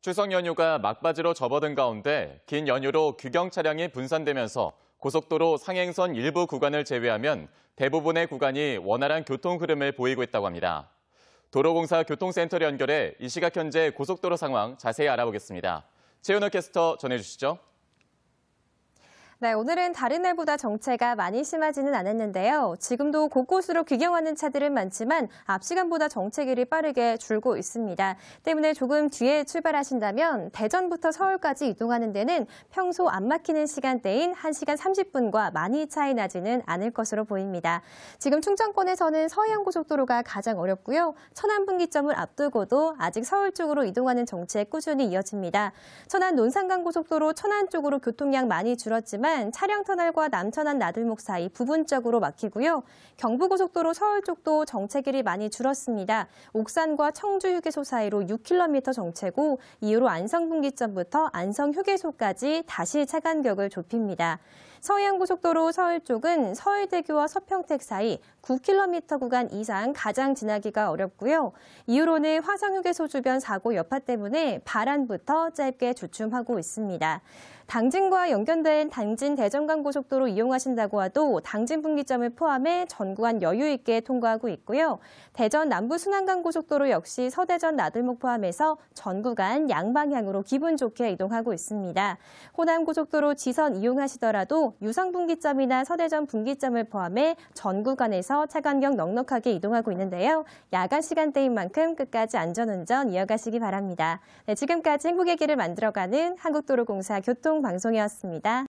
추석 연휴가 막바지로 접어든 가운데 긴 연휴로 규경 차량이 분산되면서 고속도로 상행선 일부 구간을 제외하면 대부분의 구간이 원활한 교통 흐름을 보이고 있다고 합니다. 도로공사 교통센터를 연결해 이 시각 현재 고속도로 상황 자세히 알아보겠습니다. 최은호 캐스터 전해주시죠. 네, 오늘은 다른 날보다 정체가 많이 심하지는 않았는데요. 지금도 곳곳으로 귀경하는 차들은 많지만 앞 시간보다 정체길이 빠르게 줄고 있습니다. 때문에 조금 뒤에 출발하신다면 대전부터 서울까지 이동하는 데는 평소 안 막히는 시간대인 1시간 30분과 많이 차이 나지는 않을 것으로 보입니다. 지금 충청권에서는 서해안고속도로가 가장 어렵고요. 천안분기점을 앞두고도 아직 서울 쪽으로 이동하는 정체 꾸준히 이어집니다. 천안 논산간고속도로 천안 쪽으로 교통량 많이 줄었지만 있지만 차량 터널과 남천안 나들목 사이 부분적으로 막히고요. 경부고속도로 서울 쪽도 정체길이 많이 줄었습니다. 옥산과 청주 휴게소 사이로 6km 정체고 이후로 안성 분기점부터 안성 휴게소까지 다시 차 간격을 좁힙니다. 서해안고속도로 서울 쪽은 서울대교와 서평택 사이 9km 구간 이상 가장 지나기가 어렵고요. 이후로는 화성휴게소 주변 사고 여파 때문에 바란부터 짧게 주춤하고 있습니다. 당진과 연결된 당진 대전간 고속도로 이용하신다고 해도 당진 분기점을 포함해 전 구간 여유 있게 통과하고 있고요. 대전 남부 순환간 고속도로 역시 서대전 나들목 포함해서 전 구간 양방향으로 기분 좋게 이동하고 있습니다. 호남 고속도로 지선 이용하시더라도 유성 분기점이나 서대전 분기점을 포함해 전 구간에서 차간격 넉넉하게 이동하고 있는데요. 야간 시간대인 만큼 끝까지 안전운전 이어가시기 바랍니다. 네, 지금까지 행복의 길을 만들어가는 한국도로공사 교통 방송이었습니다.